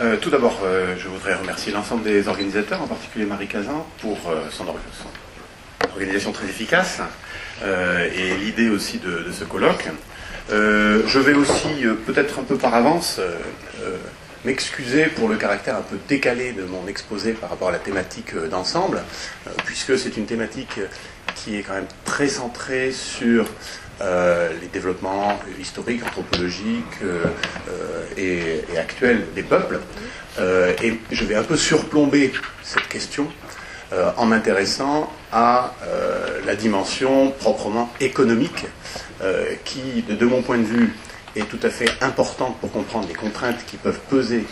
Euh, tout d'abord, euh, je voudrais remercier l'ensemble des organisateurs, en particulier Marie Cazin, pour euh, son, or- son organisation très efficace et l'idée aussi de, de ce colloque. Je vais aussi, peut-être un peu par avance, m'excuser pour le caractère un peu décalé de mon exposé par rapport à la thématique d'ensemble, puisque c'est une thématique qui est quand même très centrée sur euh, les développements historiques, anthropologiques euh, euh, et, actuels des peuples. Et je vais un peu surplomber cette question en m'intéressant à la dimension proprement économique qui, de, de mon point de vue, est tout à fait importante pour comprendre les contraintes qui peuvent peser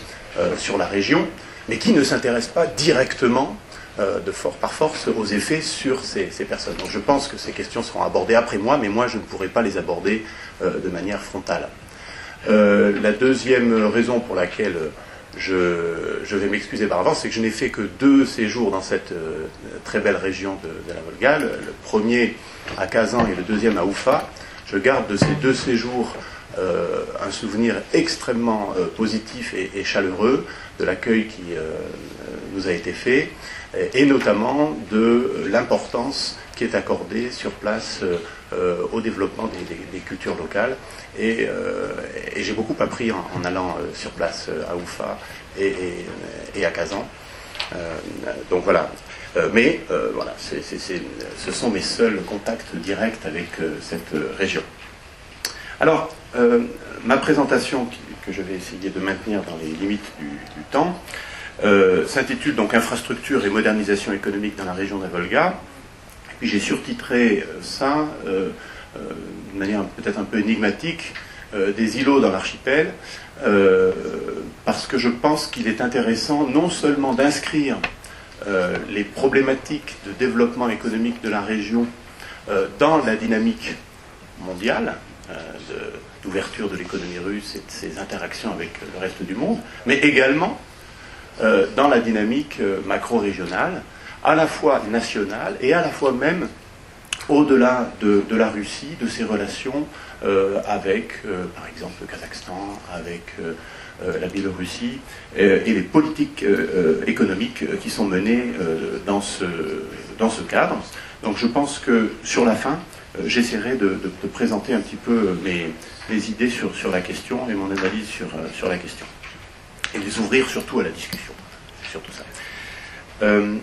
sur la région, mais qui ne s'intéresse pas directement euh, de for- par force aux effets sur ces, personnes. Je pense que ces questions seront abordées après moi, mais moi je ne pourrai pas les aborder euh, de manière frontale. Euh, la deuxième raison pour laquelle je, vais m'excuser par avance, c'est que je n'ai fait que deux séjours dans cette très belle région de, la Volga. Le, premier à Kazan et le deuxième à Oufa. Je garde de ces deux séjours un souvenir extrêmement positif et, chaleureux de l'accueil qui nous a été fait, et, notamment de euh, l'importance qui est accordée sur place euh, euh, au développement des, cultures locales. Et, j'ai beaucoup appris en, allant sur place à Oufa et, à Kazan. Donc voilà. Mais voilà, ce sont mes seuls contacts directs avec cette région. Alors, ma présentation, que je vais essayer de maintenir dans les limites du temps, euh, s'intitule donc Infrastructure et modernisation économique dans la région de la Volga. Et puis j'ai surtitré euh, ça euh, euh, d'une manière peut-être un peu énigmatique, euh, des îlots dans l'archipel, euh, parce que je pense qu'il est intéressant non seulement d'inscrire euh, les problématiques de développement économique de la région euh, dans la dynamique mondiale, euh, d'ouverture de, l'économie russe et de ses interactions avec le reste du monde, mais également euh, dans la dynamique euh, macro-régionale, à la fois nationale et à la fois même au-delà de, de la Russie, de ses relations euh, avec, par exemple, le Kazakhstan, avec la Biélorussie, et les politiques économiques qui sont menées dans, ce, dans ce cadre. Donc je pense que sur la fin, j'essaierai de, présenter un petit peu mes, idées sur, sur la question et mon analyse sur, sur la question. Et les ouvrir surtout à la discussion. Surtout ça. Euh,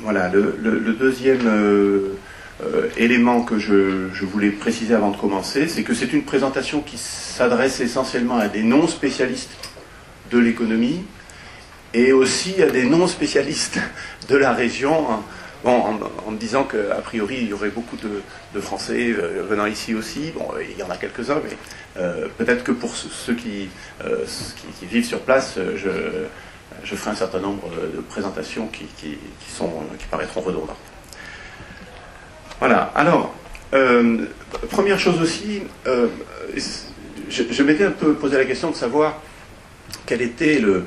voilà, le, deuxième euh, euh, élément que je, je voulais préciser avant de commencer, c'est que c'est une présentation qui s'adresse essentiellement à des non-spécialistes de l'économie et aussi à des non-spécialistes de la région, hein. Bon, en, me disant qu'a priori il y aurait beaucoup de, Français euh, venant ici aussi. Bon, il y en a quelques-uns, mais euh, peut-être que pour ceux- qui, euh, vivent sur place, euh, je, ferai un certain nombre euh, de présentations qui, qui- paraîtront redondantes. Voilà, alors, euh, première chose aussi, euh, je, m'étais un peu posé la question de savoir quel était le,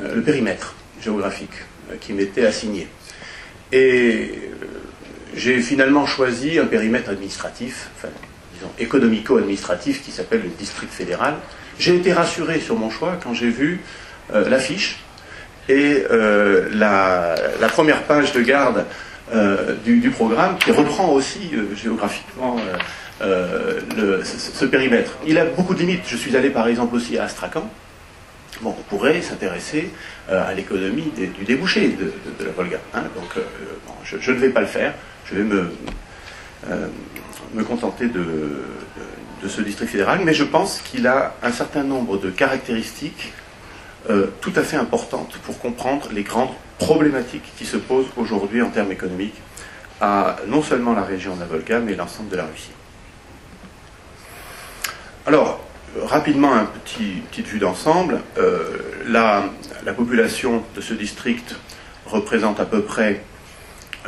euh, périmètre géographique euh, qui m'était assigné. Et euh, j'ai finalement choisi un périmètre administratif, enfin, disons économico-administratif, qui s'appelle le district fédéral. J'ai été rassuré sur mon choix quand j'ai vu euh, l'affiche et euh, la, première page de garde du, programme qui reprend aussi géographiquement ce, ce périmètre. Il a beaucoup de limites. Je suis allé par exemple aussi à Astrakhan. Bon, on pourrait s'intéresser euh, à l'économie du débouché de, la Volga. hein. Donc, euh, je, je ne vais pas le faire. Je vais me, euh, me contenter de, de- ce district fédéral, mais je pense qu'il a un certain nombre de caractéristiques tout à fait importantes pour comprendre les grandes problématiques qui se posent aujourd'hui en termes économiques à non seulement la région de la Volga, mais l'ensemble de la Russie. Alors, rapidement, une petit, petite vue d'ensemble. Euh, la, la population de ce district représente à peu près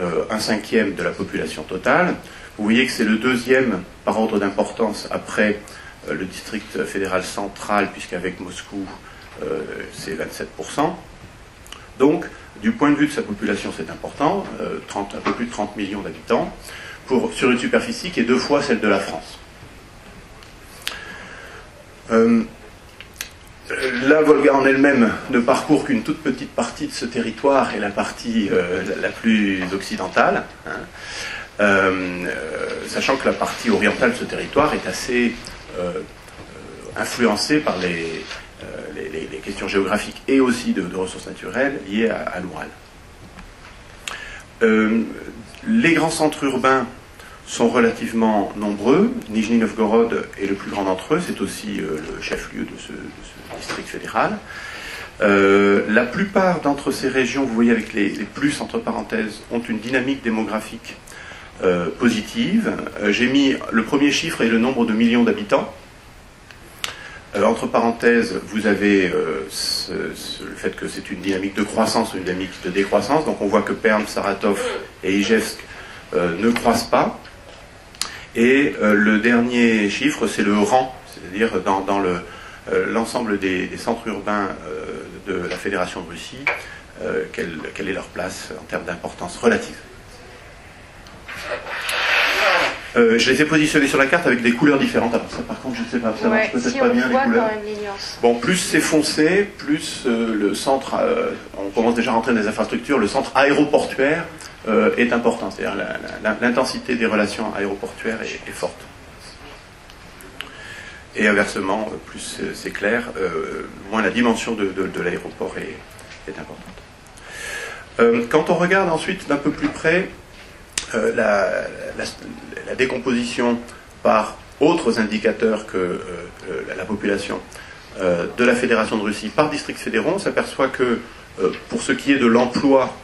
euh, un cinquième de la population totale. Vous voyez que c'est le deuxième par ordre d'importance après euh, le district fédéral central, puisqu'avec Moscou, c'est 27%. Donc, du point de vue de sa population, c'est important, 30 un peu plus de 30 millions d'habitants, sur une superficie qui est deux fois celle de la France. Euh, la Volga en elle-même ne parcourt qu'une toute petite partie de ce territoire et la partie euh, la plus occidentale, hein. euh, sachant que la partie orientale de ce territoire est assez influencée par les, questions géographiques et aussi de, ressources naturelles liées à l'Oural. les grands centres urbains sont relativement nombreux. Nijni Novgorod est le plus grand d'entre eux, c'est aussi euh, le chef-lieu de, ce, district fédéral. Euh, la plupart d'entre ces régions, vous voyez avec les, plus entre parenthèses, ont une dynamique démographique euh, positive. J'ai mis le premier chiffre et le nombre de millions d'habitants. entre parenthèses, vous avez le fait que c'est une dynamique de croissance une dynamique de décroissance. Donc on voit que Perm, Saratov et Ijevsk ne croissent pas. Et euh, le dernier chiffre, c'est le rang, c'est-à-dire dans, euh, l'ensemble des, centres urbains euh, de la Fédération de Russie, quelle, est leur place en termes d'importance relative? Je les ai positionnés sur la carte avec des couleurs différentes. Ah, par contre, je ne sais pas, ça marche peut-être pas bien les couleurs. Bon, plus c'est foncé, plus le centre, on commence déjà à rentrer dans les infrastructures, le centre aéroportuaire euh, est important. C'est-à-dire l'intensité des relations aéroportuaires est, forte. Et inversement, plus c'est clair, euh, moins la dimension de, l'aéroport est, importante. Euh, quand on regarde ensuite d'un peu plus près la, décomposition par autres indicateurs que la, population de la Fédération de Russie par district fédéraux, on s'aperçoit que pour ce qui est de l'emploi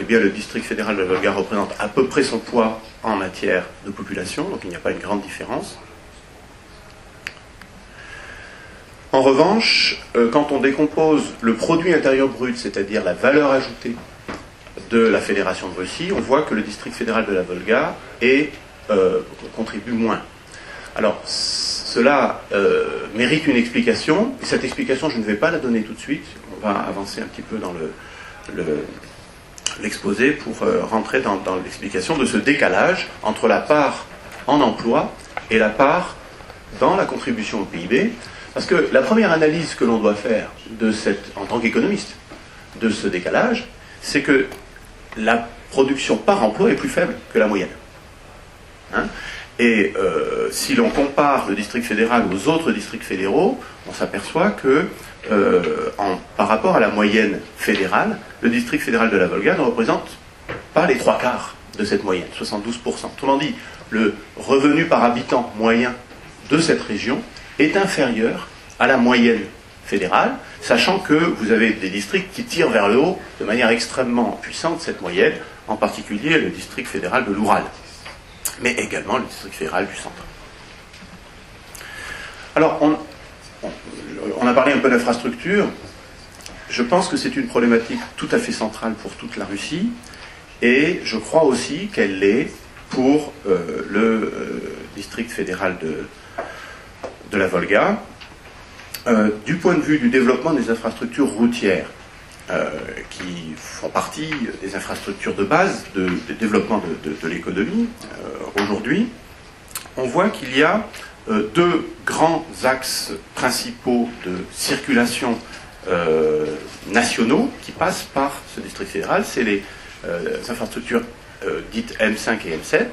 eh bien, le district fédéral de Volga représente à peu près son poids en matière de population, donc il n'y a pas une grande différence. En revanche, euh, quand on décompose le produit intérieur brut, c'est-à-dire la valeur ajoutée de la Fédération de Russie, on voit que le district fédéral de la Volga euh, contribue moins. Alors, cela euh, mérite une explication. Et cette explication, je ne vais pas la donner tout de suite. On va avancer un petit peu dans le, l'exposé pour euh, rentrer dans, l'explication de ce décalage entre la part en emploi et la part dans la contribution au PIB. Parce que la première analyse que l'on doit faire en tant qu'économiste de ce décalage, c'est que la production par emploi est plus faible que la moyenne. Hein? Et euh, si l'on compare le district fédéral aux autres districts fédéraux, on s'aperçoit que euh, par rapport à la moyenne fédérale, le district fédéral de la Volga ne représente pas les trois quarts de cette moyenne, 72%. Autrement dit, le revenu par habitant moyen de cette région est inférieur à la moyenne fédérale, sachant que vous avez des districts qui tirent vers le haut de manière extrêmement puissante cette moyenne, en particulier le district fédéral de l'Oural, mais également le district fédéral du centre. Alors, on, a parlé un peu d'infrastructure. Je pense que c'est une problématique tout à fait centrale pour toute la Russie, et je crois aussi qu'elle l'est pour euh, le euh, district fédéral de la Volga, euh, du point de vue du développement des infrastructures routières, qui font partie des infrastructures de base de, développement de l'économie aujourd'hui, on voit qu'il y a euh, deux grands axes principaux de circulation euh, nationaux qui passent par ce district fédéral. C'est les euh, infrastructures dites M5 et M7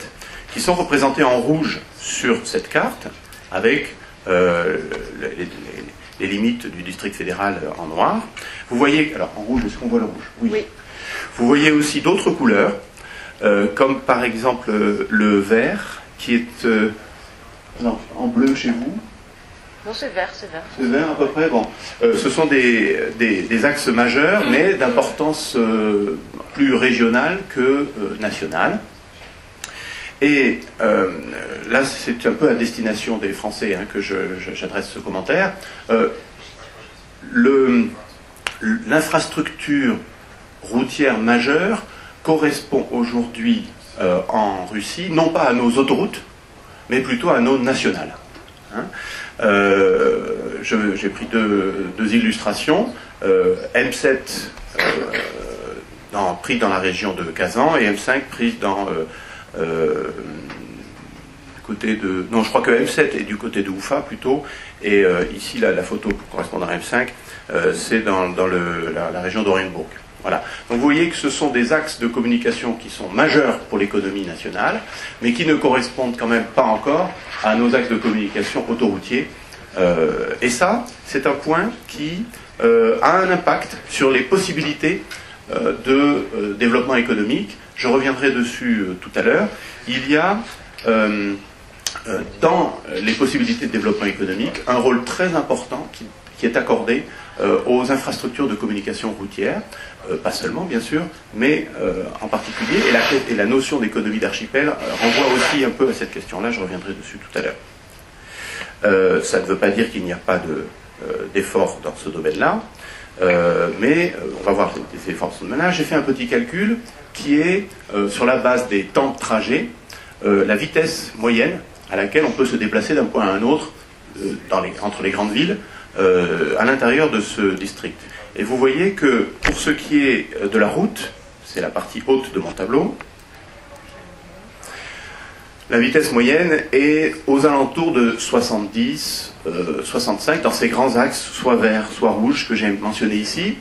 qui sont représentées en rouge sur cette carte avec les, limites du district fédéral en noir. Vous voyez, alors en rouge, est-ce qu'on voit le rouge? Oui. Vous voyez aussi d'autres couleurs, comme par exemple le vert, qui est non, en bleu chez vous Non, c'est vert, c'est vert. C'est vert à peu près, bon. Euh, ce sont des, des, axes majeurs, mais d'importance euh, plus régionale que euh, nationale. Et là, c'est un peu à destination des Français hein, que j'adresse ce commentaire. L'infrastructure routière majeure correspond aujourd'hui en Russie, non pas à nos autoroutes, mais plutôt à nos nationales. Hein. Euh, j'ai pris deux, illustrations. Euh, M7 euh, dans, pris dans la région de Kazan et M5 pris dans côté de. Non, je crois que M7 est du côté de Oufa plutôt, Et ici, la, photo correspondant à M5, c'est dans, la, région d'Orienburg. Voilà. Donc vous voyez que ce sont des axes de communication qui sont majeurs pour l'économie nationale, mais qui ne correspondent quand même pas encore à nos axes de communication autoroutiers. et ça, c'est un point qui a un impact sur les possibilités de développement économique je reviendrai dessus euh, tout à l'heure, il y a euh, euh, dans les possibilités de développement économique un rôle très important qui, est accordé aux infrastructures de communication routière, pas seulement bien sûr, mais en particulier, et la, notion d'économie d'archipel renvoie aussi un peu à cette question-là, je reviendrai dessus tout à l'heure. ça ne veut pas dire qu'il n'y a pas d'efforts dans ce domaine-là, mais on va voir des efforts de ménage. J'ai fait un petit calcul qui est, euh, sur la base des temps de trajet, euh, la vitesse moyenne à laquelle on peut se déplacer d'un point à un autre euh, entre les grandes villes à l'intérieur de ce district. Et vous voyez que pour ce qui est de la route, c'est la partie haute de mon tableau, la vitesse moyenne est aux alentours de 70, 65 dans ces grands axes, soit vert, soit rouge, que j'ai mentionné ici.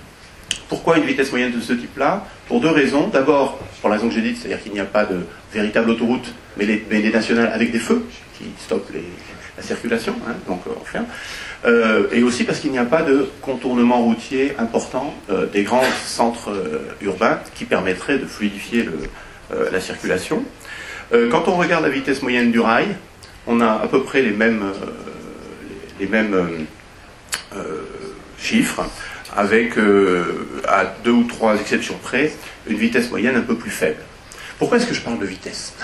Pourquoi une vitesse moyenne de ce type-là? Pour deux raisons. D'abord, pour la raison que j'ai dite, c'est-à-dire qu'il n'y a pas de véritable autoroute, mais des nationales avec des feux qui stoppent la circulation, hein, donc euh, on ferme. Euh, et aussi parce qu'il n'y a pas de contournement routier important euh, des grands centres urbains qui permettrait de fluidifier la circulation. quand on regarde la vitesse moyenne du rail, on a à peu près les les mêmes chiffres avec, euh, à deux ou trois exceptions près, une vitesse moyenne un peu plus faible. Pourquoi est-ce que je parle de vitesse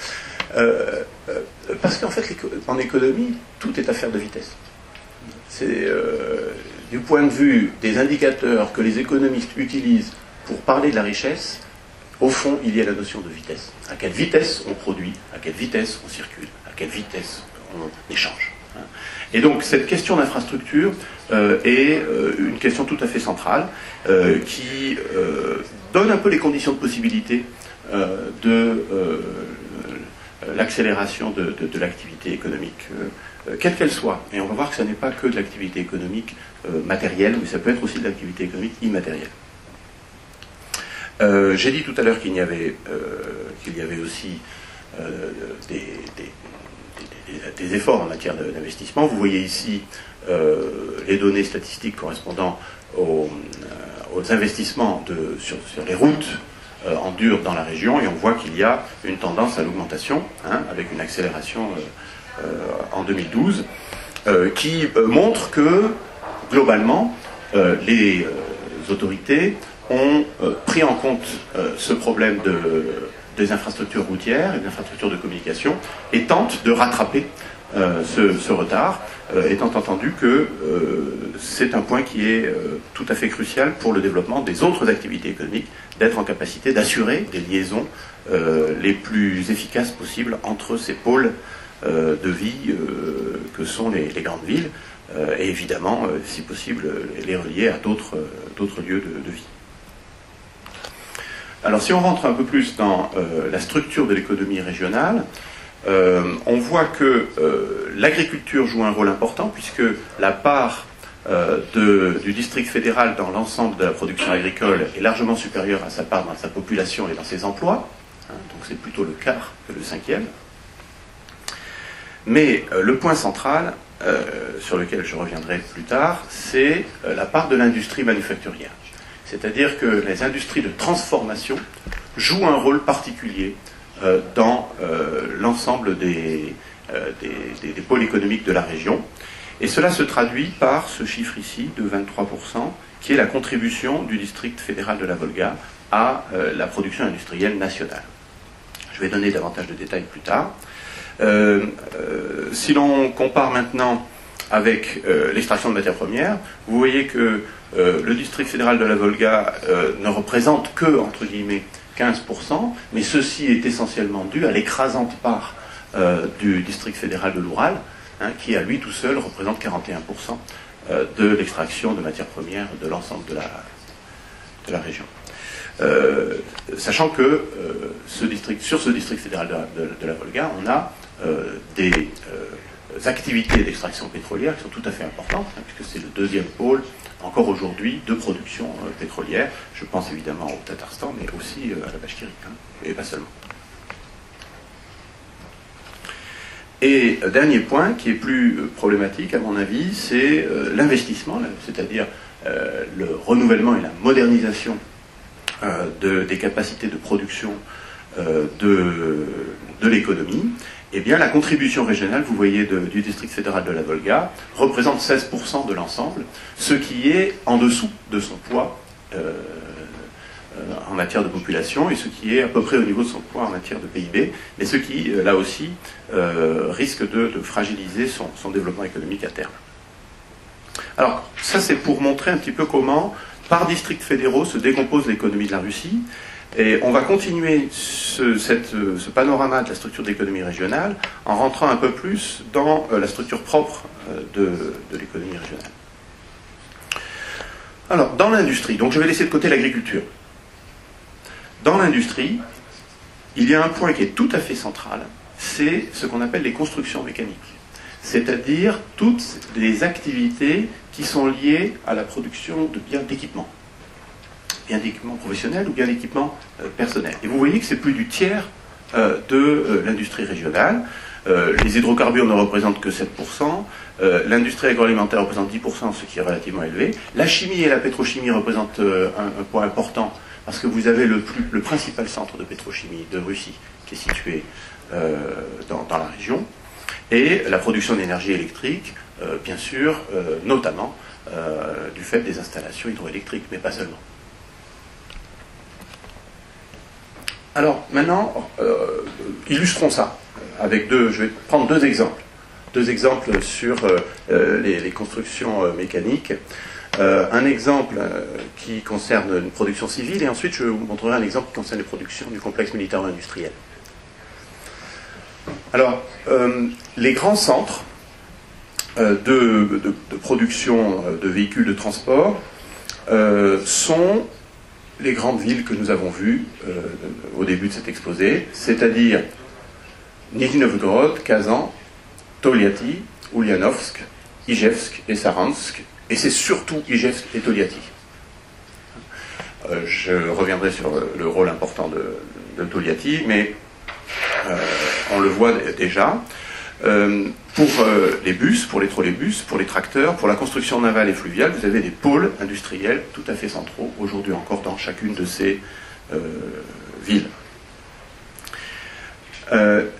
euh, euh, Parce qu'en fait, en économie, tout est affaire de vitesse. C'est du point de vue des indicateurs que les économistes utilisent pour parler de la richesse, au fond, il y a la notion de vitesse. À quelle vitesse on produit, à quelle vitesse on circule, à quelle vitesse on échange. Hein. Et donc cette question d'infrastructure euh, est euh, une question tout à fait centrale euh, qui donne un peu les conditions de possibilité de l'accélération de, l'activité économique, quelle qu'elle soit. Et on va voir que ce n'est pas que de l'activité économique matérielle, mais ça peut être aussi de l'activité économique immatérielle. J'ai dit tout à l'heure qu'il y, avait, aussi des, efforts en matière d'investissement. Vous voyez ici euh, les données statistiques correspondant aux, euh, investissements sur, les routes euh, en dur dans la région, et on voit qu'il y a une tendance à l'augmentation, hein, avec une accélération en 2012, qui montre que, globalement, les autorités ont pris en compte ce problème de des infrastructures routières et des infrastructures de communication et tente de rattraper euh, ce, retard, euh, étant entendu que euh, c'est un point qui est tout à fait crucial pour le développement des autres activités économiques, d'être en capacité d'assurer des liaisons les plus efficaces possibles entre ces pôles de vie que sont les, grandes villes, et évidemment, si possible, les relier à d'autres lieux de vie. Alors si on rentre un peu plus dans euh, la structure de l'économie régionale, euh, on voit que euh, l'agriculture joue un rôle important puisque la part du district fédéral dans l'ensemble de la production agricole est largement supérieure à sa part dans sa population et dans ses emplois. Hein, donc c'est plutôt le quart que le cinquième. Mais le point central, sur lequel je reviendrai plus tard, c'est la part de l'industrie manufacturière. C'est-à-dire que les industries de transformation jouent un rôle particulier euh, dans euh, l'ensemble euh, des, pôles économiques de la région. Et cela se traduit par ce chiffre ici de 23%, qui est la contribution du district fédéral de la Volga à la production industrielle nationale. Je vais donner davantage de détails plus tard. si l'on compare maintenant avec l'extraction de matières premières, vous voyez que euh, le district fédéral de la Volga euh, ne représente que, entre guillemets, 15%, mais ceci est essentiellement dû à l'écrasante part euh, du district fédéral de l'Oural, hein, qui à lui tout seul représente 41% de l'extraction de matières premières de l'ensemble de la, région. sachant que sur ce district fédéral de, de la Volga, on a des activités d'extraction pétrolière qui sont tout à fait importantes, hein, puisque c'est le deuxième pôle encore aujourd'hui de production euh, pétrolière. Je pense évidemment au Tatarstan, mais aussi euh, à la Bachkirie, hein, et pas seulement. Et euh, dernier point qui est plus problématique à mon avis, c'est l'investissement, c'est-à-dire le renouvellement et la modernisation des capacités de production de, de l'économie eh la contribution régionale, vous voyez, du district fédéral de la Volga, représente 16% de l'ensemble, ce qui est en dessous de son poids euh, euh, en matière de population et ce qui est à peu près au niveau de son poids en matière de PIB, mais ce qui, euh, là aussi, risque de, fragiliser son, son, développement économique à terme. Alors, ça c'est pour montrer un petit peu comment, par districts fédéraux, se décompose l'économie de la Russie. Et on va continuer ce, panorama de la structure d'économie régionale en rentrant un peu plus dans euh, la structure propre euh, de, l'économie régionale. Alors, dans l'industrie, donc je vais laisser de côté l'agriculture. Dans l'industrie, il y a un point qui est tout à fait central, c'est ce qu'on appelle les constructions mécaniques. C'est-à-dire toutes les activités qui sont liées à la production de biens d'équipement bien d'équipement professionnel ou bien d'équipement euh, personnel. Et vous voyez que c'est plus du tiers euh, de euh, l'industrie régionale. les hydrocarbures ne représentent que 7%, l'industrie agroalimentaire représente 10%, ce qui est relativement élevé. La chimie et la pétrochimie représentent un, point important parce que vous avez le, principal centre de pétrochimie de Russie qui est situé dans, la région. Et la production d'énergie électrique, bien sûr, notamment du fait des installations hydroélectriques, mais pas seulement. Alors maintenant, euh, illustrons ça avec deux. Je vais prendre deux exemples. Deux exemples sur euh, euh, les, constructions mécaniques. un exemple qui concerne une production civile et ensuite je vous montrerai un exemple qui concerne les productions du complexe militaire industriel. Alors, les grands centres de, production de véhicules de transport sont les grandes villes que nous avons vues euh, au début de cet exposé, c'est-à-dire Nizhny Novgorod, Kazan, Toliati, Ulyanovsk, Ijevsk et Saransk, et c'est surtout Ijevsk et Toliati. Euh, je reviendrai sur le rôle important de, Toliati, mais euh, on le voit déjà. Euh, pour euh, les bus, pour les trolleybus, pour les tracteurs, pour la construction navale et fluviale, vous avez des pôles industriels tout à fait centraux, aujourd'hui encore dans chacune de ces euh, villes.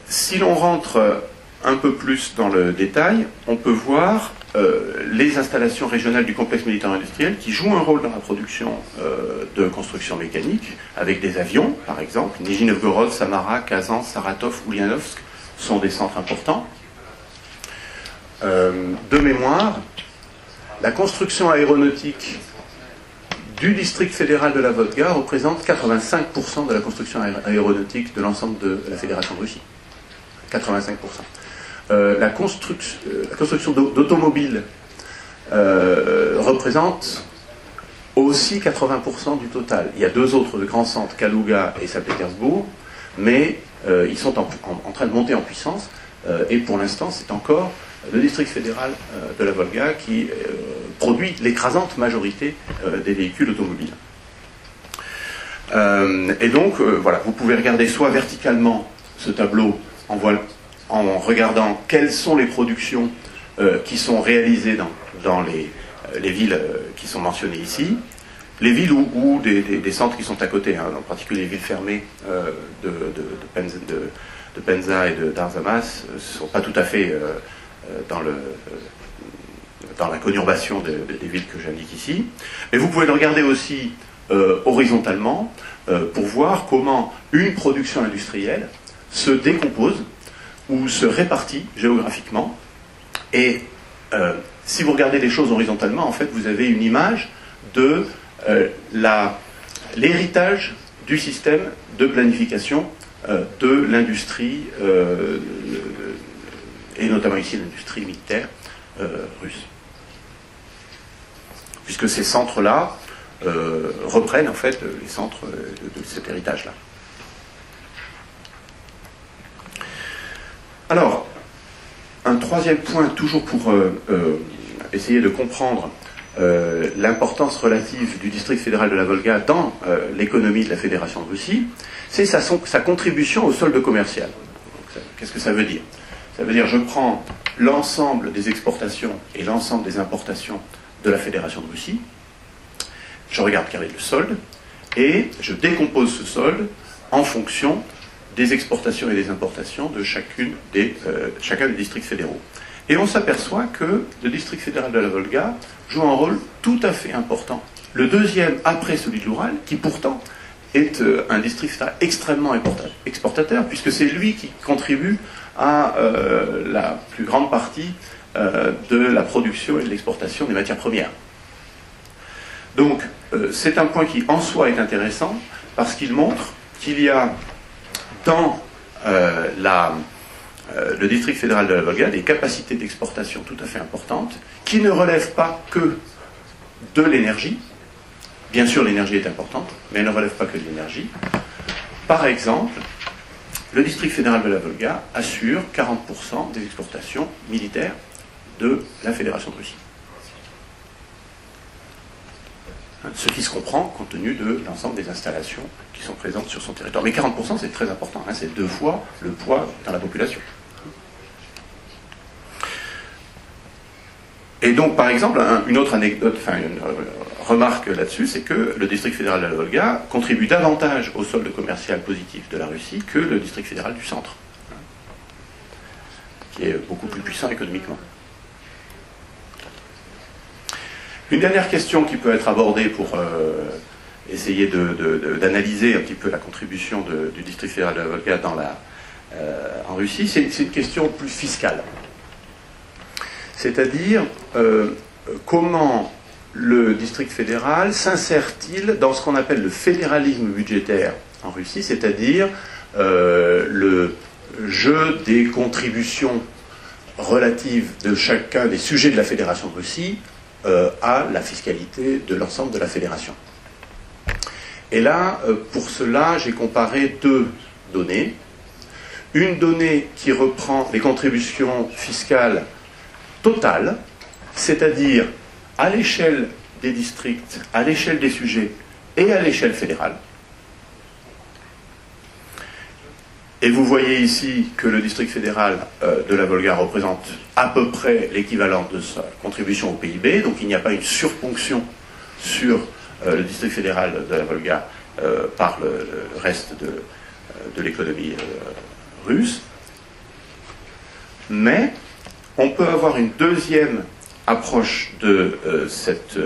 si l'on rentre un peu plus dans le détail, on peut voir les installations régionales du complexe militaire industriel qui jouent un rôle dans la production de construction mécanique, avec des avions, par exemple. Nijni Novgorod, Samara, Kazan, Saratov, Ulyanovsk sont des centres importants. Euh, de mémoire, la construction aéronautique du district fédéral de la Volga représente 85% de la construction aéronautique de l'ensemble de la Fédération de Russie. 85%. Euh, la, construction, euh, la, construction d'automobiles représente aussi 80% du total. Il y a deux autres grands centres, Kaluga et Saint-Pétersbourg, mais ils sont en, train de monter en puissance, euh, et pour l'instant, c'est encore le district fédéral euh, de la Volga qui produit l'écrasante majorité des véhicules automobiles. et donc, voilà, vous pouvez regarder soit verticalement ce tableau en regardant quelles sont les productions qui sont réalisées dans, les, villes qui sont mentionnées ici, les villes ou, des, centres qui sont à côté, hein, en particulier les villes fermées euh, de, Penza, et de d'Arzamas, ne euh, sont pas tout à fait euh, dans, la conurbation des villes que j'indique ici. Mais vous pouvez le regarder aussi horizontalement pour voir comment une production industrielle se décompose ou se répartit géographiquement. Et si vous regardez les choses horizontalement, en fait, vous avez une image de l'héritage du système de planification euh, de l'industrie, euh, et notamment ici l'industrie militaire russe. Puisque ces centres-là reprennent en fait les centres de, cet héritage-là. Alors, un troisième point, toujours pour essayer de comprendre l'importance relative du district fédéral de la Volga dans l'économie de la Fédération de Russie, c'est sa, contribution au solde commercial. Qu'est-ce que ça veut dire? Ça veut dire je prends l'ensemble des exportations et l'ensemble des importations de la Fédération de Russie, je regarde quel est le solde, et je décompose ce solde en fonction des exportations et des importations de euh, chacun des districts fédéraux. Et on s'aperçoit que le district fédéral de la Volga joue un rôle tout à fait important. Le deuxième après celui de l'Oural, qui pourtant est euh, un district extrêmement exportateur, puisque c'est lui qui contribue à euh, la plus grande partie de la production et de l'exportation des matières premières. Donc, c'est un point qui en soi est intéressant, parce qu'il montre qu'il y a dans euh, euh, le district fédéral de la Volga des capacités d'exportation tout à fait importantes, qui ne relèvent pas que de l'énergie. Bien sûr, l'énergie est importante, mais elle ne relève pas que de l'énergie. Par exemple, le district fédéral de la Volga assure 40% des exportations militaires de la Fédération de Russie. ce qui se comprend compte tenu de l'ensemble des installations qui sont présentes sur son territoire. Mais 40%, c'est très important, hein, c'est deux fois le poids dans la population. Et donc, par exemple, une autre anecdote, enfin une euh, remarque là-dessus, c'est que le district fédéral de la Volga contribue davantage au solde commercial positif de la Russie que le district fédéral du centre, qui est beaucoup plus puissant économiquement. Une dernière question qui peut être abordée pour euh, essayer d'analyser un petit peu la contribution du district fédéral de la Volga dans la, euh, en Russie, c'est une question plus fiscale. C'est-à-dire euh, comment le district fédéral s'insère-t-il dans ce qu'on appelle le fédéralisme budgétaire en Russie, c'est-à-dire le jeu des contributions relatives de chacun des sujets de la Fédération de Russie euh, à la fiscalité de l'ensemble de la fédération. Et là, euh, pour cela, j'ai comparé deux données. Une donnée qui reprend les contributions fiscales totales, c'est-à-dire à l'échelle des districts, à l'échelle des sujets et à l'échelle fédérale. Et vous voyez ici que le district fédéral euh, de la Volga représente à peu près l'équivalent de sa contribution au PIB, donc il n'y a pas une surponction sur euh, le district fédéral de la Volga euh, par le, reste de l'économie russe. Mais on peut avoir une deuxième approche de cette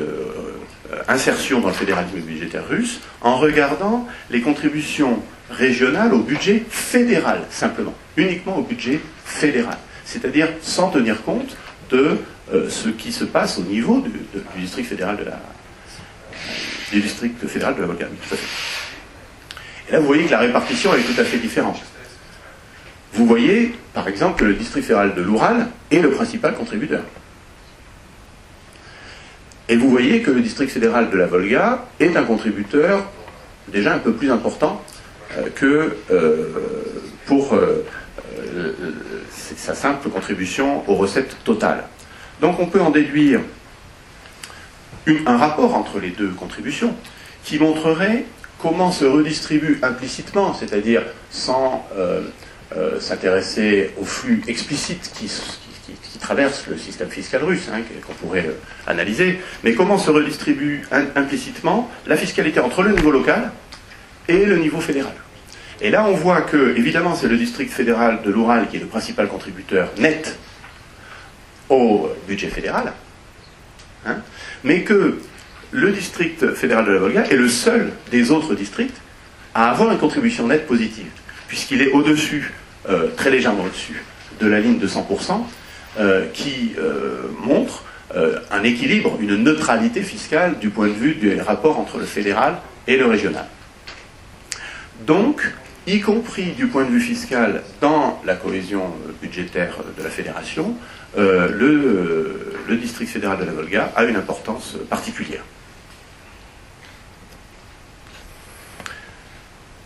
insertion dans le fédéralisme budgétaire russe en regardant les contributions régionales au budget fédéral, simplement, uniquement au budget fédéral, c'est-à-dire sans tenir compte de euh, ce qui se passe au niveau du, district fédéral de la, du district fédéral de la. Et là, vous voyez que la répartition est tout à fait différente. Vous voyez, par exemple, que le district fédéral de l'Oural est le principal contributeur. Et vous voyez que le district fédéral de la Volga est un contributeur déjà un peu plus important euh, que euh, pour euh, sa simple contribution aux recettes totales. Donc on peut en déduire un rapport entre les deux contributions qui montrerait comment se redistribue implicitement, c'est-à-dire sans s'intéresser au flux explicite qui, traverse le système fiscal russe, hein, qu'on pourrait analyser, mais comment se redistribue implicitement la fiscalité entre le niveau local et le niveau fédéral? Et là, on voit que, évidemment, c'est le district fédéral de l'Oural qui est le principal contributeur net au budget fédéral, hein, mais que le district fédéral de la Volga est le seul des autres districts à avoir une contribution nette positive, puisqu'il est au-dessus, euh, très légèrement au-dessus, de la ligne de 100%, euh, qui euh, montre un équilibre, une neutralité fiscale du point de vue du rapport entre le fédéral et le régional. Donc, y compris du point de vue fiscal dans la cohésion budgétaire de la fédération, le, district fédéral de la Volga a une importance particulière.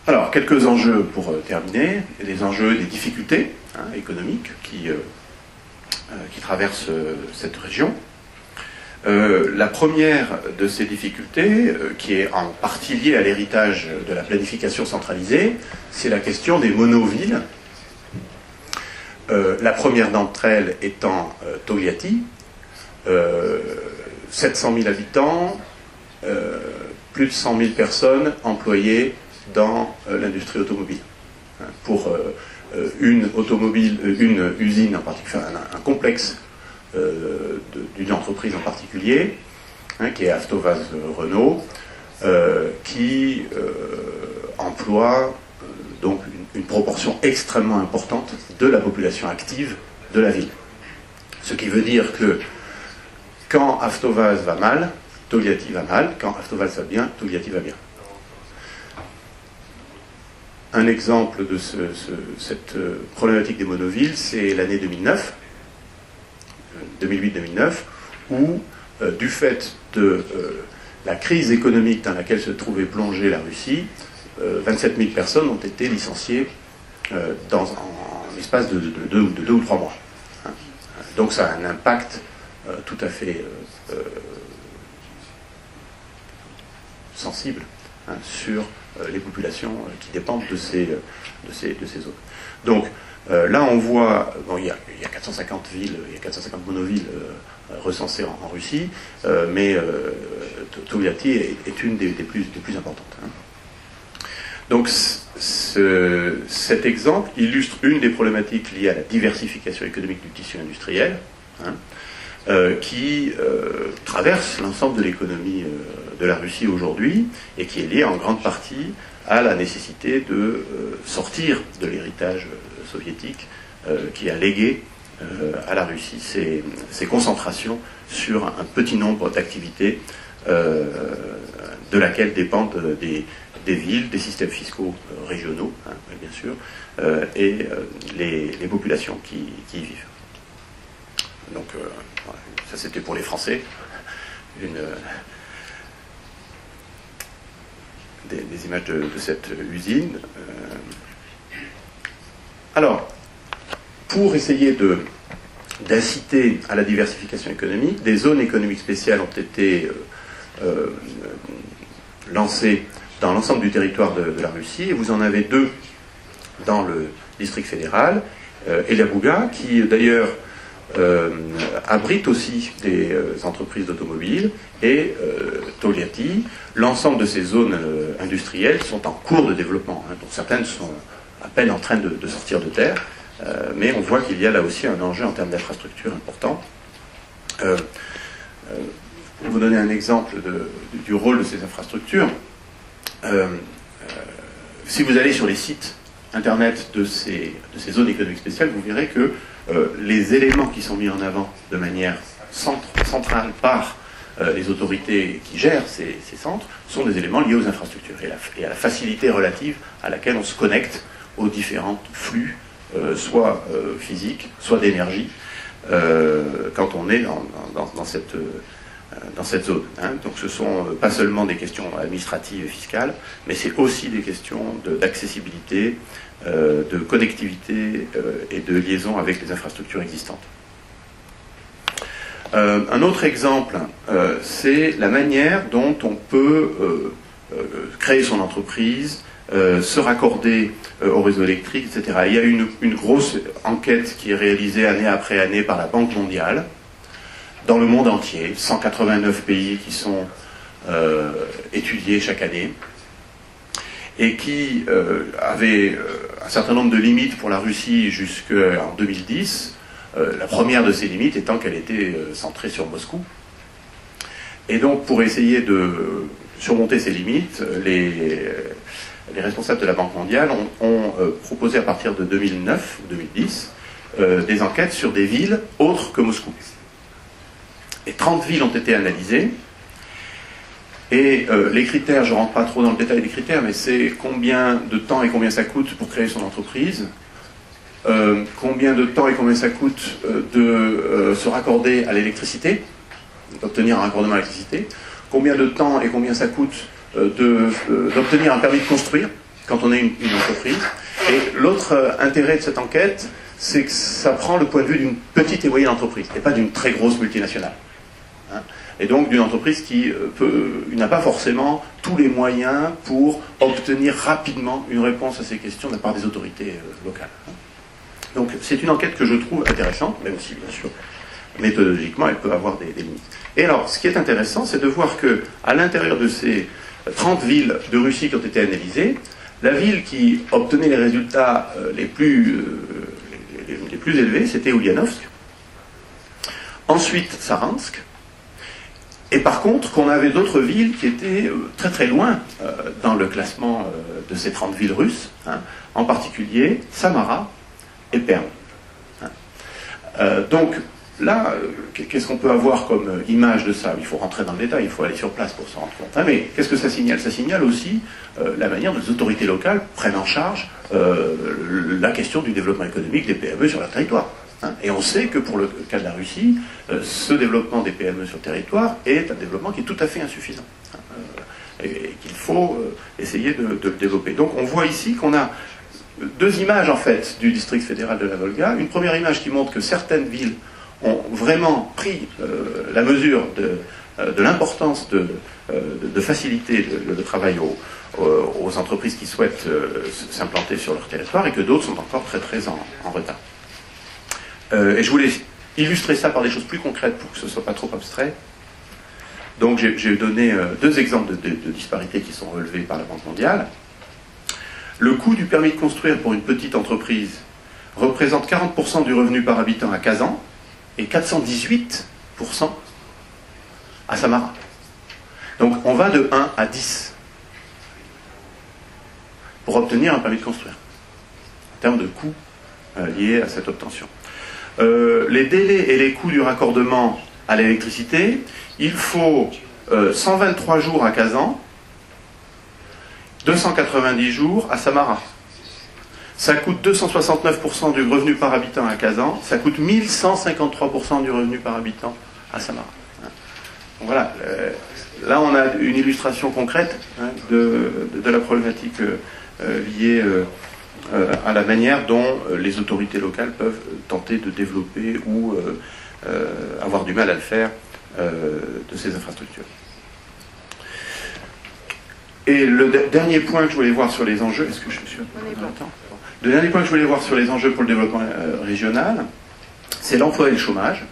Alors, quelques enjeux pour euh, terminer, les enjeux des difficultés hein, économiques qui euh, qui traversent cette région. la première de ces difficultés, qui est en partie liée à l'héritage de la planification centralisée, c'est la question des monovilles. la première d'entre elles étant Togliatti, 700 000 habitants, plus de 100 000 personnes employées dans euh, l'industrie automobile. Hein, pour euh, euh, une automobile, une usine en particulier, un, complexe d'une entreprise en particulier, hein, qui est Astovaz Renault, qui emploie donc une, proportion extrêmement importante de la population active de la ville. Ce qui veut dire que quand Astovaz va mal, Togliatti va mal, quand Astovaz va bien, Togliatti va bien. Un exemple de cette euh, problématique des monovilles, c'est l'année 2009, 2008-2009, euh, où, euh, du fait de la crise économique dans laquelle se trouvait plongée la Russie, 27 000 personnes ont été licenciées dans, en, l'espace de, deux, ou trois mois. Hein. Donc ça a un impact tout à fait sensible hein, sur les populations euh, qui dépendent de ces, euh, de ces, de ces zones. Donc là, on voit, il, y a, il, y a, 450 villes, il y a 450 monovilles recensées en, Russie, mais Togliatti est, une des, plus, des plus importantes. Hein. Donc ce, cet exemple illustre une des problématiques liées à la diversification économique du tissu industriel, hein, qui traverse l'ensemble de l'économie de la Russie aujourd'hui et qui est lié en grande partie à la nécessité de euh, sortir de l'héritage euh, soviétique euh, qui a légué à la Russie ces, concentrations sur un petit nombre d'activités de laquelle dépendent des, villes, des systèmes fiscaux régionaux, hein, bien sûr, et les, populations qui, y vivent. Donc, ça c'était pour les Français. Des, images de, cette usine. Euh, alors, pour essayer d'inciter à la diversification économique, des zones économiques spéciales ont été euh, euh, lancées dans l'ensemble du territoire de, la Russie, et vous en avez deux dans le district fédéral, Bouga, qui d'ailleurs euh, abrite aussi des euh, entreprises d'automobiles et euh. L'ensemble de ces zones industrielles sont en cours de développement. Hein. donc certaines sont à peine en train de, sortir de terre, mais on voit qu'il y a là aussi un enjeu en termes d'infrastructure important. pour vous donner un exemple du rôle de ces infrastructures, si vous allez sur les sites internet de ces, zones économiques spéciales, vous verrez que euh, les éléments qui sont mis en avant de manière centrale par euh, les autorités qui gèrent ces, centres sont des éléments liés aux infrastructures et, à la facilité relative à laquelle on se connecte aux différents flux, euh, soit physiques, soit d'énergie, quand on est dans, cette, dans cette zone. Hein. Donc ce sont pas seulement des questions administratives et fiscales, mais c'est aussi des questions d'accessibilité, euh, de connectivité euh, et de liaison avec les infrastructures existantes. Euh, un autre exemple, c'est la manière dont on peut créer son entreprise, se raccorder au réseau électrique, etc. Il y a une, grosse enquête qui est réalisée année après année par la Banque mondiale dans le monde entier, 189 pays qui sont étudiés chaque année et qui euh, avait euh, un certain nombre de limites pour la Russie jusqu'en 2010, euh, la première de ces limites étant qu'elle était centrée sur Moscou. Et donc pour essayer de surmonter ces limites, les, les responsables de la Banque mondiale ont proposé à partir de 2009 ou 2010 des enquêtes sur des villes autres que Moscou. Et 30 villes ont été analysées, et euh, les critères, je ne rentre pas trop dans le détail des critères, mais c'est combien de temps et combien ça coûte pour créer son entreprise, euh, combien de temps et combien ça coûte euh, de se raccorder à l'électricité, d'obtenir un raccordement à l'électricité, combien de temps et combien ça coûte d'obtenir un permis de construire quand on est une, entreprise. Et l'autre intérêt de cette enquête, c'est que ça prend le point de vue d'une petite et moyenne entreprise, et pas d'une très grosse multinationale. Et donc d'une entreprise qui euh, n'a pas forcément tous les moyens pour obtenir rapidement une réponse à ces questions de la part des autorités euh, locales. Donc c'est une enquête que je trouve intéressante, même si bien sûr méthodologiquement elle peut avoir des, limites. Et alors ce qui est intéressant, c'est de voir que à l'intérieur de ces 30 villes de Russie qui ont été analysées, la ville qui obtenait les résultats euh, les plus, euh, les, plus élevés, c'était Ulyanovsk. Ensuite, Saransk. Et par contre, qu'on avait d'autres villes qui étaient euh, très très loin dans le classement de ces 30 villes russes, hein. en particulier Samara et Perm. Hein. donc, Là, euh, qu'est-ce qu'on peut avoir comme euh, image de ça? Il faut rentrer dans le détail, il faut aller sur place pour s'en rendre compte. Hein, mais qu'est-ce que ça signale? Ça signale aussi euh, la manière dont les autorités locales prennent en charge la question du développement économique des PME sur leur territoire. Hein. Et on sait que pour le cas de la Russie, ce développement des PME sur le territoire est un développement qui est tout à fait insuffisant. Hein, et, qu'il faut essayer de, le développer. Donc on voit ici qu'on a deux images en fait du district fédéral de la Volga. Une première image qui montre que certaines villes ont vraiment pris euh, la mesure de, euh, l'importance de, euh, de, faciliter le, travail aux, entreprises qui souhaitent s'implanter sur leur territoire et que d'autres sont encore très très en, retard. Et je voulais illustrer ça par des choses plus concrètes pour que ce ne soit pas trop abstrait. Donc j'ai donné deux exemples de, disparités qui sont relevés par la Banque mondiale. Le coût du permis de construire pour une petite entreprise représente 40% du revenu par habitant à Kazan, et 418% à Samara. Donc on va de 1 à 10 pour obtenir un permis de construire, en termes de coûts euh, liés à cette obtention. Euh, les délais et les coûts du raccordement à l'électricité, il faut 123 euh, jours à Kazan, 290 jours à Samara. Ça coûte 269% du revenu par habitant à Kazan, ça coûte 1153% du revenu par habitant à Samara. voilà, euh, là on a une illustration concrète hein, de, la problématique liée euh, à la manière dont les autorités locales peuvent tenter de développer ou avoir du mal à le faire de ces infrastructures. Et le dernier point que je voulais voir sur les enjeux, est-ce que je suis le dernier point que je voulais voir sur les enjeux pour le développement euh, régional, c'est l'emploi et le chômage.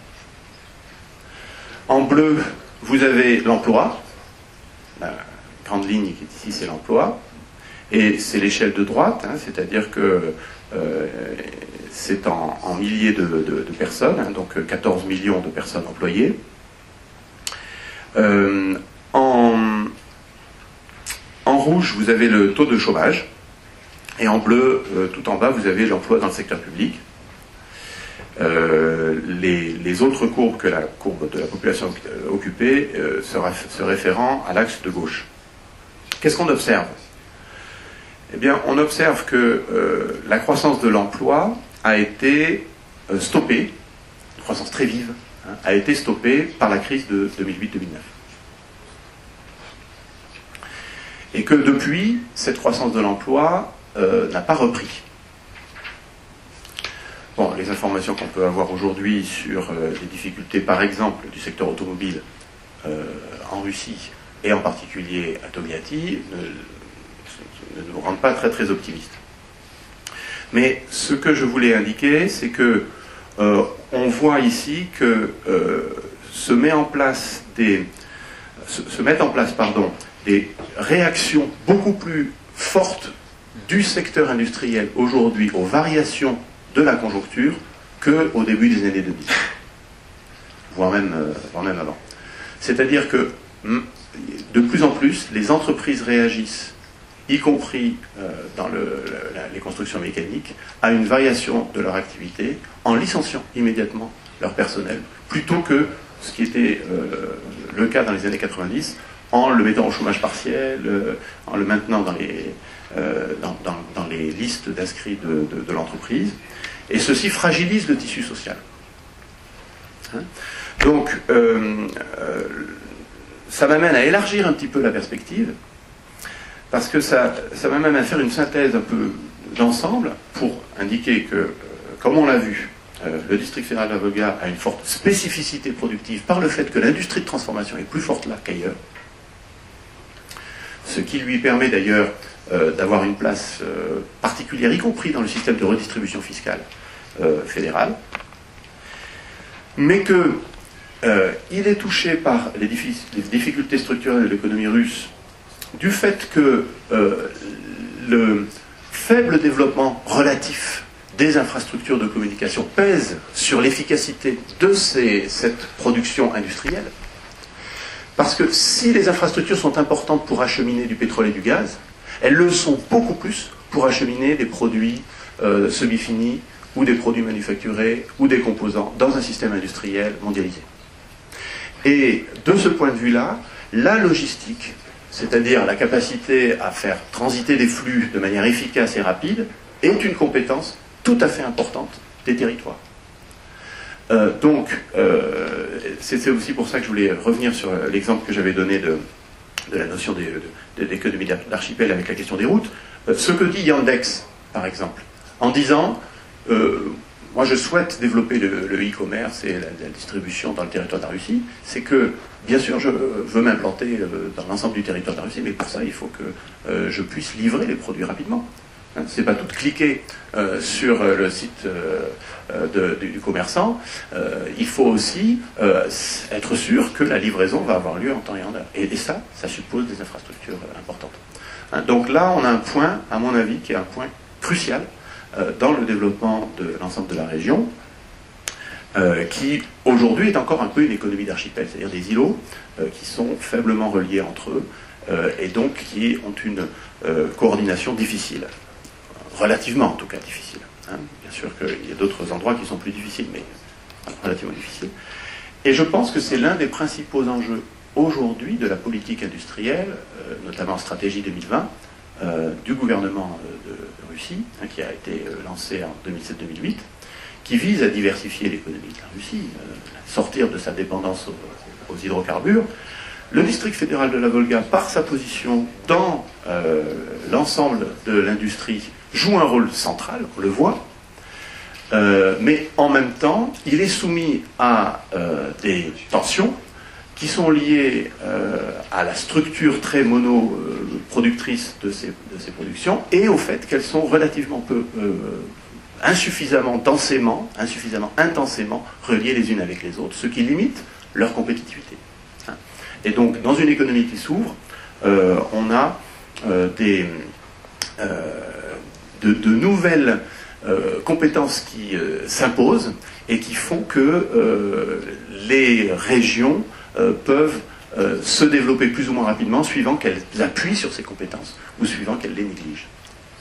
En bleu, vous avez l'emploi. La grande ligne qui est ici, c'est l'emploi. Et c'est l'échelle de droite, hein, c'est-à-dire que euh, c'est en, milliers de, personnes, hein, donc 14 millions de personnes employées. Euh, en, rouge, vous avez le taux de chômage. Et en bleu, euh, tout en bas, vous avez l'emploi dans le secteur public. Euh, les, autres courbes que la courbe de la population occupée euh, se, référant à l'axe de gauche. Qu'est-ce qu'on observe? Eh on observe que la croissance de l'emploi a été stoppée, une croissance très vive, hein, a été stoppée par la crise de 2008-2009. Et que depuis, cette croissance de l'emploi euh, n'a pas repris. Bon, les informations qu'on peut avoir aujourd'hui sur euh, les difficultés, par exemple, du secteur automobile euh, en Russie, et en particulier à Togliatti, nous rendent pas très très optimistes. Mais ce que je voulais indiquer, c'est que on voit ici que se met en place des se mettent en place pardon, des réactions beaucoup plus fortes du secteur industriel aujourd'hui aux variations de la conjoncture qu'au début des années 2000, voire même, euh, voire même avant. C'est-à-dire que de plus en plus, les entreprises réagissent, y compris euh, dans les constructions mécaniques, à une variation de leur activité en licenciant immédiatement leur personnel, plutôt que ce qui était euh, le cas dans les années 90, en le mettant au chômage partiel, en le maintenant dans les, euh, listes d'inscrits de, l'entreprise, et ceci fragilise le tissu social. Hein. Donc, euh, euh, ça m'amène à élargir un petit peu la perspective, parce que ça, ça m'amène à faire une synthèse un peu d'ensemble pour indiquer que comme on l'a vu, le district fédéral Volga a une forte spécificité productive par le fait que l'industrie de transformation est plus forte là qu'ailleurs, ce qui lui permet d'ailleurs d'avoir une place particulière, y compris dans le système de redistribution fiscale fédérale, mais que euh, il est touché par les, difficultés structurelles de l'économie russe du fait que euh, le faible développement relatif des infrastructures de communication pèse sur l'efficacité de cette production industrielle. Parce que si les infrastructures sont importantes pour acheminer du pétrole et du gaz, elles le sont beaucoup plus pour acheminer des produits euh, semi-finis ou des produits manufacturés ou des composants dans un système industriel mondialisé. Et de ce point de vue-là, la logistique, c'est-à-dire la capacité à faire transiter des flux de manière efficace et rapide, est une compétence tout à fait importante des territoires. Euh, donc, euh, c'est aussi pour ça que je voulais revenir sur l'exemple que j'avais donné de, la notion d'économie d'archipel avec la question des routes. Euh, ce que dit Yandex, par exemple, en disant moi, je souhaite développer le e-commerce et la, distribution dans le territoire de la Russie. C'est que, bien sûr, je veux m'implanter euh, dans l'ensemble du territoire de la Russie, mais pour ça, il faut que euh, je puisse livrer les produits rapidement. Hein, c'est pas tout cliquer euh, sur le site du, commerçant. il faut aussi être sûr que la livraison va avoir lieu en temps et en heure. Et, ça, ça suppose des infrastructures importantes. Hein, donc là, on a un point, à mon avis, qui est un point crucial dans le développement de l'ensemble de la région, euh, qui aujourd'hui est encore un peu une économie d'archipel, c'est-à-dire des îlots euh, qui sont faiblement reliés entre eux et donc qui ont une coordination difficile, relativement en tout cas difficile. Hein. Bien sûr qu'il y a d'autres endroits qui sont plus difficiles, mais relativement difficiles. Et je pense que c'est l'un des principaux enjeux aujourd'hui de la politique industrielle, notamment stratégie 2020, euh, du gouvernement euh, de, Russie, hein, qui a été euh, lancé en 2007-2008, qui vise à diversifier l'économie de la Russie, sortir de sa dépendance aux, hydrocarbures. Le district fédéral de la Volga, par sa position dans l'ensemble de l'industrie, joue un rôle central, on le voit, mais en même temps, il est soumis à des tensions qui sont liées euh, à la structure très monoproductrice de ces, de ces productions et au fait qu'elles sont relativement peu, euh, insuffisamment densément, insuffisamment intensément reliées les unes avec les autres, ce qui limite leur compétitivité. Hein. Et donc, dans une économie qui s'ouvre, euh, on a des, de, nouvelles compétences qui s'imposent et qui font que les régions euh, peuvent euh, se développer plus ou moins rapidement suivant qu'elles appuient sur ces compétences ou suivant qu'elles les négligent.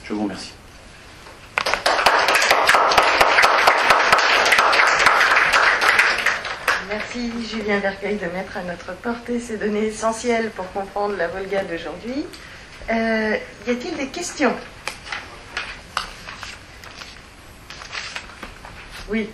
Je vous remercie. Merci Julien Bercueil de mettre à notre portée ces données essentielles pour comprendre la Volga d'aujourd'hui. Euh, y a-t-il des questions? Oui.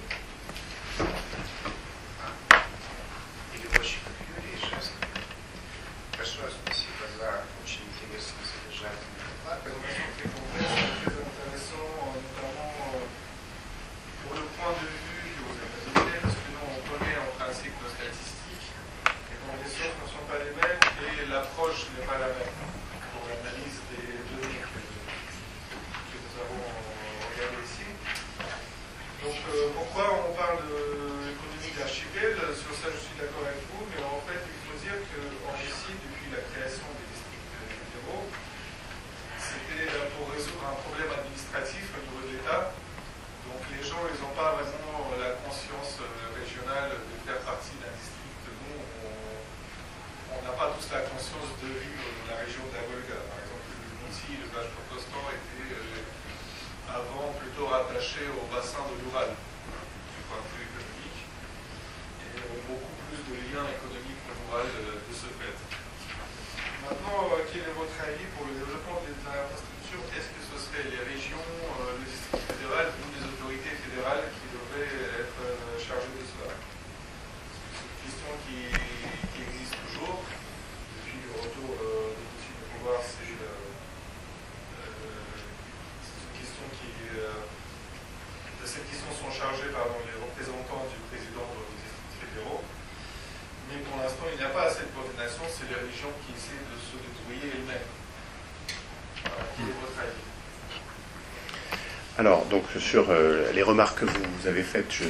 Alors, donc, sur les remarques que vous avez faites, je,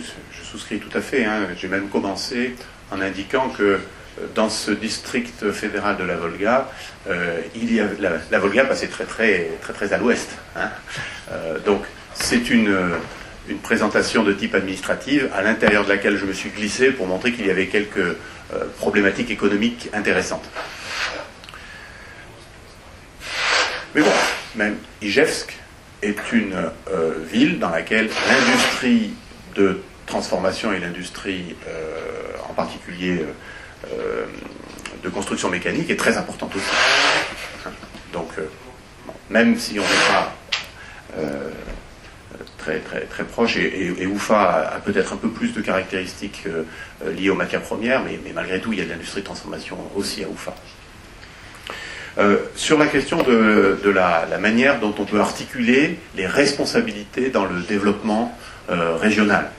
souscris tout à fait. Hein. J'ai même commencé en indiquant que dans ce district fédéral de la Volga, il y a, la, Volga passait très très très très à l'ouest. Hein. donc, c'est une une présentation de type administrative à l'intérieur de laquelle je me suis glissé pour montrer qu'il y avait quelques euh, problématiques économiques intéressantes. Mais bon, même Ijevsk est une euh, ville dans laquelle l'industrie de transformation et l'industrie euh, en particulier de construction mécanique est très importante aussi. Donc, même si on n'est pas très, très, très proche et, et, UFA a, peut-être un peu plus de caractéristiques euh, euh, liées aux matières premières, mais, malgré tout, il y a de l'industrie de transformation aussi à UFA. Euh, sur la question de, la, manière dont on peut articuler les responsabilités dans le développement régional.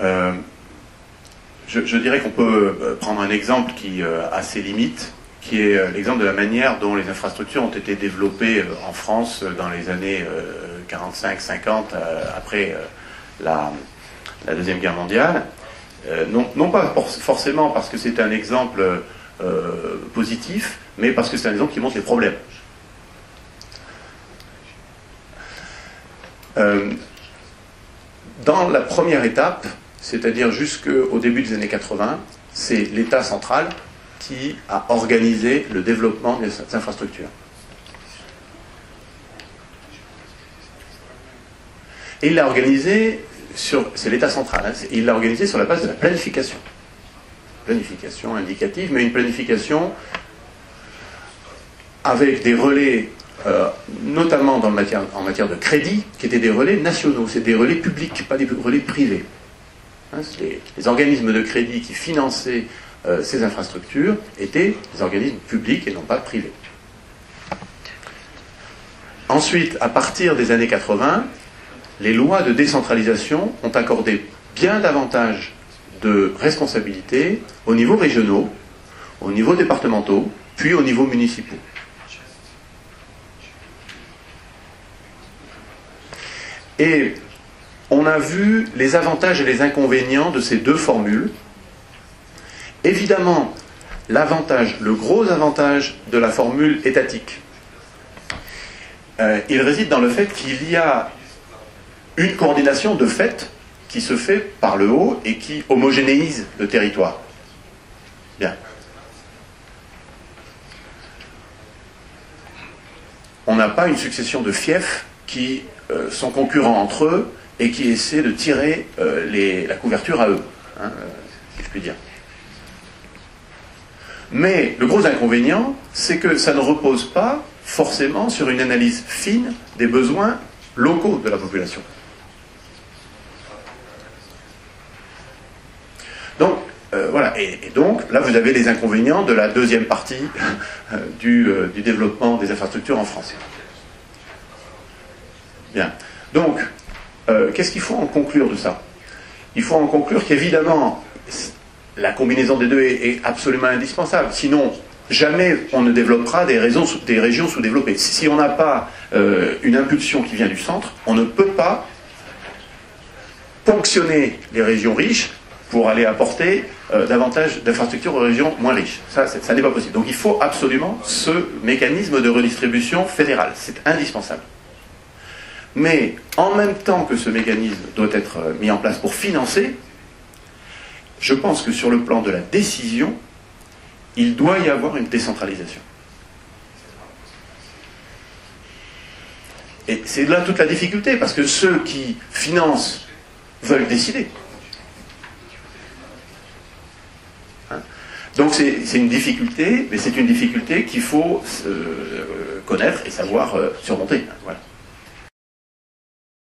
Je, je, dirais qu'on peut prendre un exemple qui a ses limites, qui est euh, l'exemple de la manière dont les infrastructures ont été développées euh, en France euh, dans les années 45-50, après la, Deuxième Guerre mondiale. Non, pas forcément parce que c'est un exemple positif, mais parce que c'est un exemple qui montre les problèmes. dans la première étape, c'est-à-dire jusqu'au début des années 80, c'est l'État central qui a organisé le développement des infrastructures. Et il l'a organisé sur, c'est l'État central, hein, il l'a organisé sur la base de la planification. Planification indicative, mais une planification avec des relais, euh, notamment en matière de crédit, qui étaient des relais nationaux, c'est des relais publics, pas des relais privés. Hein, les, organismes de crédit qui finançaient euh, ces infrastructures étaient des organismes publics et non pas privés. Ensuite, à partir des années 80, les lois de décentralisation ont accordé bien davantage de responsabilités au niveau régionaux, au niveau départementaux, puis au niveau municipaux. Et on a vu les avantages et les inconvénients de ces deux formules Évidemment, l'avantage, le gros avantage de la formule étatique, euh, il réside dans le fait qu'il y a une coordination de fait qui se fait par le haut et qui homogénéise le territoire. Bien. On n'a pas une succession de fiefs qui euh, sont concurrents entre eux et qui essaient de tirer euh, la couverture à eux, hein, si je puis dire. Mais le gros inconvénient, c'est que ça ne repose pas forcément sur une analyse fine des besoins locaux de la population. Donc, euh. Et, donc, là, vous avez les inconvénients de la deuxième partie euh, euh, du, développement des infrastructures en France. Bien. Donc, qu'est-ce qu'il faut en conclure de ça? Il faut en conclure qu'évidemment, la combinaison des deux est, absolument indispensable. Sinon, jamais on ne développera des, régions sous-développées. Si on n'a pas euh, une impulsion qui vient du centre, on ne peut pas ponctionner les régions riches pour aller apporter euh, davantage d'infrastructures aux régions moins riches. Ça, ça n'est pas possible. Donc il faut absolument ce mécanisme de redistribution fédérale. C'est indispensable. Mais en même temps que ce mécanisme doit être euh, mis en place pour financer, je pense que sur le plan de la décision, il doit y avoir une décentralisation. Et c'est là toute la difficulté, parce que ceux qui financent veulent décider. Donc c'est une difficulté, mais c'est une difficulté qu'il faut euh, connaître et savoir euh, surmonter.